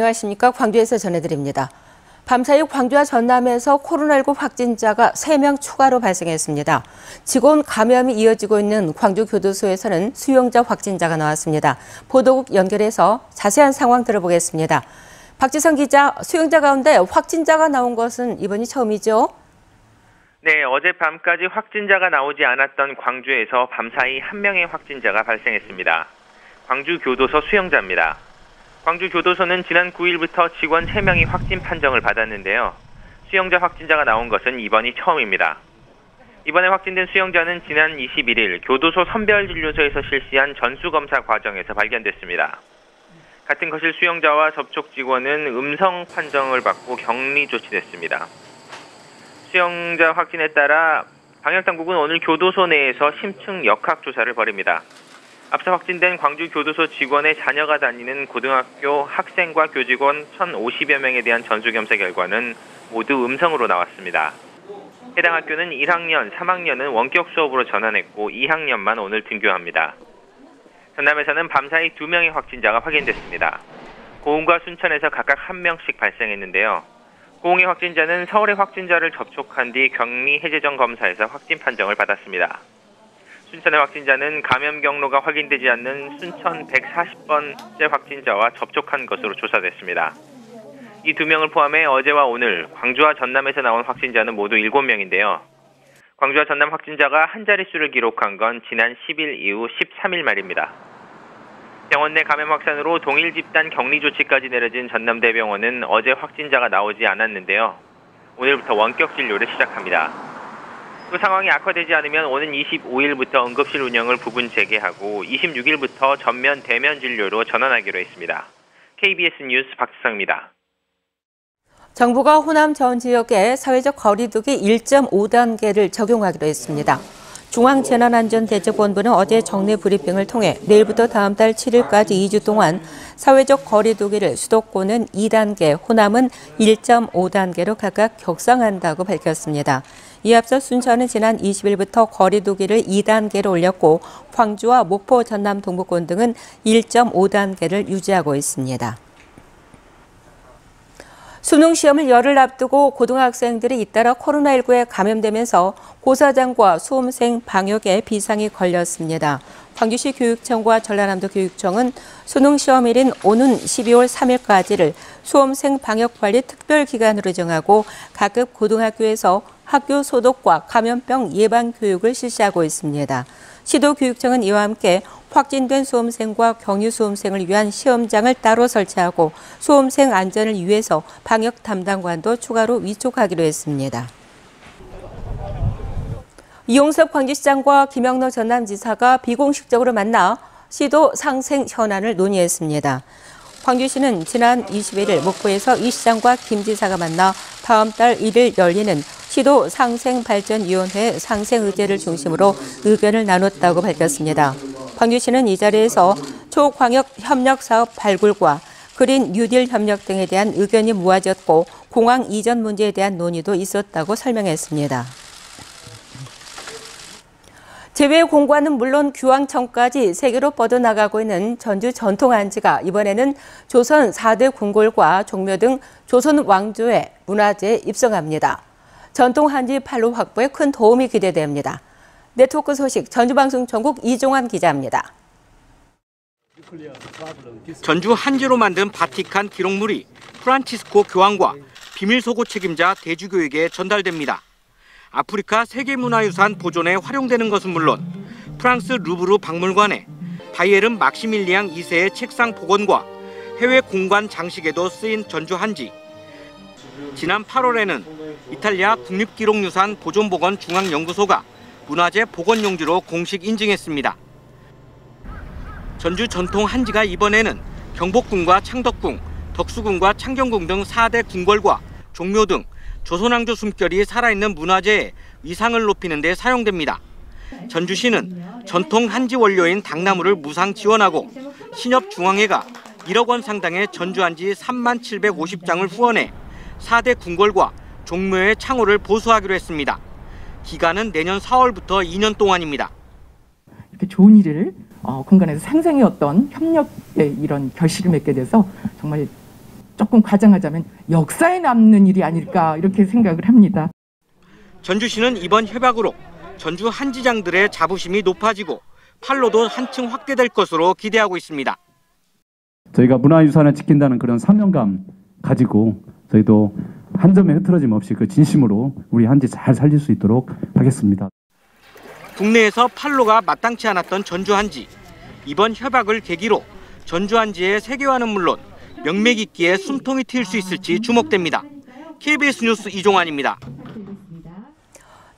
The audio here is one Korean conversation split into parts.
안녕하십니까. 광주에서 전해드립니다. 밤사이 광주와 전남에서 코로나19 확진자가 3명 추가로 발생했습니다. 직원 감염이 이어지고 있는 광주교도소에서는 수용자 확진자가 나왔습니다. 보도국 연결해서 자세한 상황 들어보겠습니다. 박지성 기자, 수용자 가운데 확진자가 나온 것은 이번이 처음이죠? 네, 어젯밤까지 확진자가 나오지 않았던 광주에서 밤사이 한 명의 확진자가 발생했습니다. 광주교도소 수용자입니다. 광주교도소는 지난 9일부터 직원 3명이 확진 판정을 받았는데요. 수용자 확진자가 나온 것은 이번이 처음입니다. 이번에 확진된 수용자는 지난 21일 교도소 선별진료소에서 실시한 전수검사 과정에서 발견됐습니다. 같은 거실 수용자와 접촉 직원은 음성 판정을 받고 격리 조치됐습니다. 수용자 확진에 따라 방역당국은 오늘 교도소 내에서 심층 역학 조사를 벌입니다. 앞서 확진된 광주교도소 직원의 자녀가 다니는 고등학교 학생과 교직원 1,050여 명에 대한 전수검사 결과는 모두 음성으로 나왔습니다. 해당 학교는 1학년, 3학년은 원격 수업으로 전환했고 2학년만 오늘 등교합니다. 전남에서는 밤사이 2명의 확진자가 확인됐습니다. 고흥과 순천에서 각각 1명씩 발생했는데요. 고흥의 확진자는 서울의 확진자를 접촉한 뒤 격리 해제 전 검사에서 확진 판정을 받았습니다. 순천의 확진자는 감염 경로가 확인되지 않는 순천 140번째 확진자와 접촉한 것으로 조사됐습니다. 이 두 명을 포함해 어제와 오늘 광주와 전남에서 나온 확진자는 모두 7명인데요. 광주와 전남 확진자가 한 자릿수를 기록한 건 지난 10일 이후 13일 말입니다. 병원 내 감염 확산으로 동일 집단 격리 조치까지 내려진 전남대병원은 어제 확진자가 나오지 않았는데요. 오늘부터 원격 진료를 시작합니다. 그 상황이 악화되지 않으면 오는 25일부터 응급실 운영을 부분 재개하고 26일부터 전면 대면 진료로 전환하기로 했습니다. KBS 뉴스 박수성입니다. 정부가 호남 전 지역에 사회적 거리두기 1.5단계를 적용하기로 했습니다. 중앙재난안전대책본부는 어제 정례 브리핑을 통해 내일부터 다음 달 7일까지 2주 동안 사회적 거리두기를 수도권은 2단계, 호남은 1.5단계로 각각 격상한다고 밝혔습니다. 이에 앞서 순천은 지난 20일부터 거리두기를 2단계로 올렸고 광주와 목포, 전남, 동북권 등은 1.5단계를 유지하고 있습니다. 수능 시험을 열흘 앞두고 고등학생들이 잇따라 코로나19에 감염되면서 고사장과 수험생 방역에 비상이 걸렸습니다. 광주시 교육청과 전라남도 교육청은 수능 시험일인 오는 12월 3일까지를 수험생 방역 관리 특별 기간으로 정하고 각급 고등학교에서 학교 소독과 감염병 예방 교육을 실시하고 있습니다. 시도교육청은 이와 함께 확진된 수험생과 경유 수험생을 위한 시험장을 따로 설치하고 수험생 안전을 위해서 방역 담당관도 추가로 위촉하기로 했습니다. 이용섭 광주시장과 김영로 전남지사가 비공식적으로 만나 시도 상생 현안을 논의했습니다. 광주시는 지난 21일 목포에서 이 시장과 김 지사가 만나 다음 달 1일 열리는 시도 상생발전위원회 상생의제를 중심으로 의견을 나눴다고 밝혔습니다. 광주시는 이 자리에서 초광역 협력 사업 발굴과 그린 뉴딜 협력 등에 대한 의견이 모아졌고 공항 이전 문제에 대한 논의도 있었다고 설명했습니다. 제외 공관은 물론 규황청까지 세계로 뻗어나가고 있는 전주 전통 안지가 이번에는 조선 4대 궁궐과 종묘 등 조선 왕조의 문화재에 입성합니다. 전통 한지 판로 확보에 큰 도움이 기대됩니다. 네트워크 소식 전주방송 전국 이종환 기자입니다. 전주 한지로 만든 바티칸 기록물이 프란치스코 교황과 비밀소고 책임자 대주교에게 전달됩니다. 아프리카 세계문화유산 보존에 활용되는 것은 물론 프랑스 루브르 박물관에 바이에른 막시밀리앙 2세의 책상 복원과 해외 공관 장식에도 쓰인 전주 한지. 지난 8월에는 이탈리아 국립기록유산 보존보건 중앙연구소가 문화재 복원용지로 공식 인증했습니다. 전주 전통 한지가 이번에는 경복궁과 창덕궁, 덕수궁과 창경궁 등 4대 궁궐과 종묘 등 조선왕조 숨결이 살아있는 문화재의 위상을 높이는 데 사용됩니다. 전주시는 전통 한지 원료인 당나무를 무상 지원하고 신협중앙회가 1억 원 상당의 전주 한지 3만 750장을 후원해 4대 궁궐과 종묘의 창호를 보수하기로 했습니다. 기간은 내년 4월부터 2년 동안입니다. 이렇게 좋은 일을 어, 공간에서 상생의 어떤 협력의 이런 결실을 맺게 돼서 정말 조금 과장하자면 역사에 남는 일이 아닐까 이렇게 생각을 합니다. 전주시는 이번 협약으로 전주 한지장들의 자부심이 높아지고 판로도 한층 확대될 것으로 기대하고 있습니다. 저희가 문화유산을 지킨다는 그런 사명감 가지고 저희도 한 점의 흐트러짐 없이 그 진심으로 우리 한지 잘 살릴 수 있도록 하겠습니다. 국내에서 판로가 마땅치 않았던 전주 한지. 이번 협약을 계기로 전주 한지의 세계화는 물론 명맥 있기에 숨통이 트일 수 있을지 주목됩니다. KBS 뉴스 이종환입니다.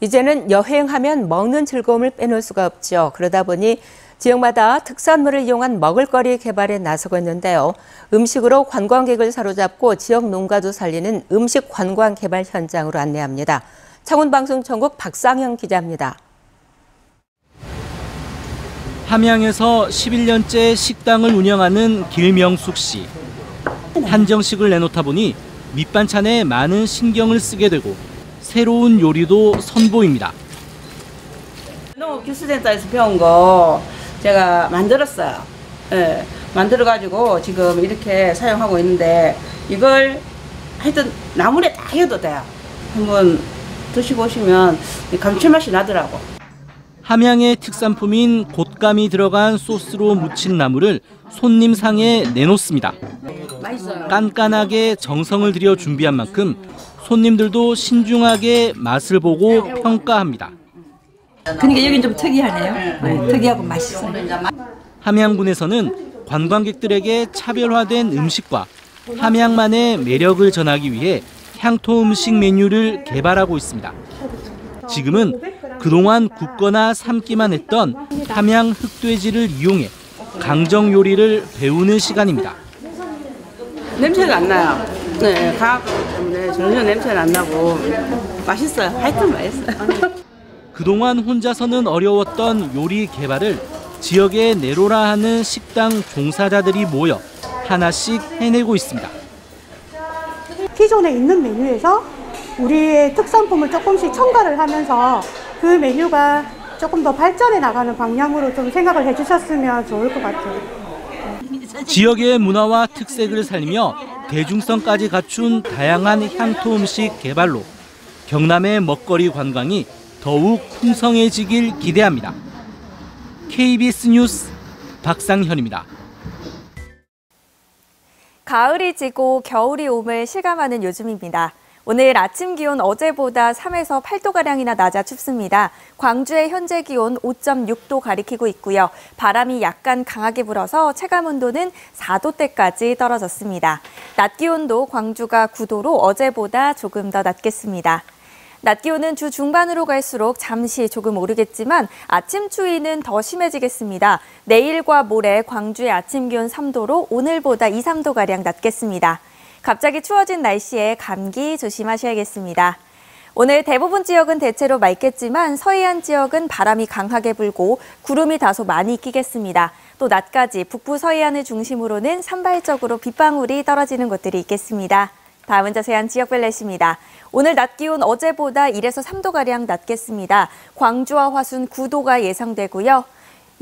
이제는 여행하면 먹는 즐거움을 빼놓을 수가 없죠. 그러다 보니 지역마다 특산물을 이용한 먹을거리 개발에 나서고 있는데요. 음식으로 관광객을 사로잡고 지역 농가도 살리는 음식 관광 개발 현장으로 안내합니다. 창원방송 전국 박상현 기자입니다. 함양에서 11년째 식당을 운영하는 길명숙 씨. 한정식을 내놓다 보니 밑반찬에 많은 신경을 쓰게 되고 새로운 요리도 선보입니다. 농업 기술센터에서 배운 거 제가 만들었어요. 예, 만들어가지고 지금 이렇게 사용하고 있는데 이걸 하여튼 나물에 다 해도 돼요. 한번 드시고 오시면 감칠맛이 나더라고. 함양의 특산품인 곶감이 들어간 소스로 무친 나물을 손님 상에 내놓습니다. 깐깐하게 정성을 들여 준비한 만큼 손님들도 신중하게 맛을 보고 평가합니다. 그러니까 여긴 좀 특이하네요. 네, 특이하고 맛있어요. 함양군에서는 관광객들에게 차별화된 음식과 함양만의 매력을 전하기 위해 향토 음식 메뉴를 개발하고 있습니다. 지금은 그동안 굽거나 삶기만 했던 함양 흑돼지를 이용해 강정 요리를 배우는 시간입니다. 냄새가 안 나요. 네, 강하기 때문에 전혀 냄새가 안 나고 맛있어요. 하여튼 맛있어요. 그동안 혼자서는 어려웠던 요리 개발을 지역에 내로라 하는 식당 종사자들이 모여 하나씩 해내고 있습니다. 기존에 있는 메뉴에서 우리의 특산품을 조금씩 첨가를 하면서 그 메뉴가 조금 더 발전해 나가는 방향으로 좀 생각을 해주셨으면 좋을 것 같아요. 지역의 문화와 특색을 살리며 대중성까지 갖춘 다양한 향토 음식 개발로 경남의 먹거리 관광이 더욱 풍성해지길 기대합니다. KBS 뉴스 박상현입니다. 가을이 지고 겨울이 옴을 실감하는 요즘입니다. 오늘 아침 기온 어제보다 3에서 8도가량이나 낮아 춥습니다. 광주의 현재 기온 5.6도 가리키고 있고요. 바람이 약간 강하게 불어서 체감 온도는 4도대까지 떨어졌습니다. 낮 기온도 광주가 9도로 어제보다 조금 더 낮겠습니다. 낮 기온은 주 중반으로 갈수록 잠시 조금 오르겠지만 아침 추위는 더 심해지겠습니다. 내일과 모레 광주의 아침 기온 3도로 오늘보다 2, 3도가량 낮겠습니다. 갑자기 추워진 날씨에 감기 조심하셔야겠습니다. 오늘 대부분 지역은 대체로 맑겠지만 서해안 지역은 바람이 강하게 불고 구름이 다소 많이 끼겠습니다. 또 낮까지 북부 서해안을 중심으로는 산발적으로 빗방울이 떨어지는 곳들이 있겠습니다. 다음은 자세한 지역별 날씨입니다. 오늘 낮 기온 어제보다 1에서 3도가량 낮겠습니다. 광주와 화순 9도가 예상되고요.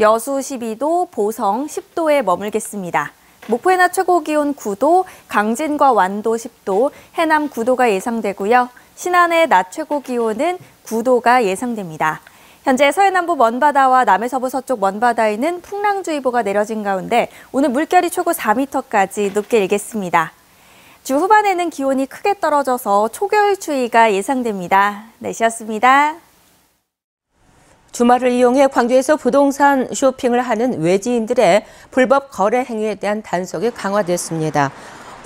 여수 12도, 보성 10도에 머물겠습니다. 목포의 낮 최고 기온 9도, 강진과 완도 10도, 해남 9도가 예상되고요. 신안의 낮 최고 기온은 9도가 예상됩니다. 현재 서해남부 먼바다와 남해서부 서쪽 먼바다에는 풍랑주의보가 내려진 가운데 오늘 물결이 초고 4m까지 높게 일겠습니다. 주 후반에는 기온이 크게 떨어져서 초겨울 추위가 예상됩니다. 날씨였습니다. 주말을 이용해 광주에서 부동산 쇼핑을 하는 외지인들의 불법 거래 행위에 대한 단속이 강화됐습니다.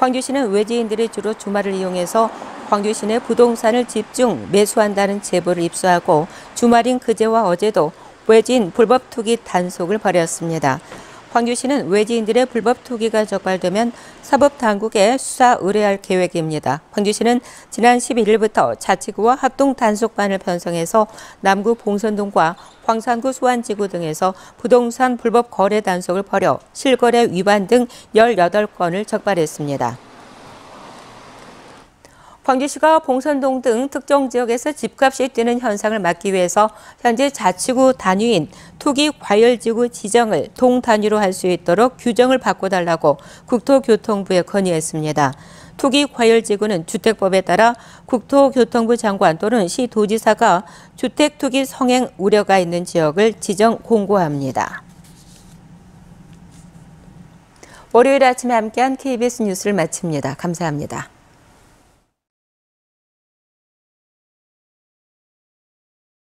광주시는 외지인들이 주로 주말을 이용해서 광주 시 내 부동산을 집중 매수한다는 제보를 입수하고 주말인 그제와 어제도 외지인 불법 투기 단속을 벌였습니다. 광주시는 외지인들의 불법 투기가 적발되면 사법당국에 수사 의뢰할 계획입니다. 광주시는 지난 11일부터 자치구와 합동 단속반을 편성해서 남구 봉선동과 광산구 수안지구 등에서 부동산 불법 거래 단속을 벌여 실거래 위반 등 18건을 적발했습니다. 광주시가 봉선동 등 특정 지역에서 집값이 뛰는 현상을 막기 위해서 현재 자치구 단위인 투기 과열지구 지정을 동 단위로 할 수 있도록 규정을 바꿔달라고 국토교통부에 건의했습니다. 투기 과열지구는 주택법에 따라 국토교통부 장관 또는 시 도지사가 주택 투기 성행 우려가 있는 지역을 지정 공고합니다. 월요일 아침에 함께한 KBS 뉴스를 마칩니다. 감사합니다.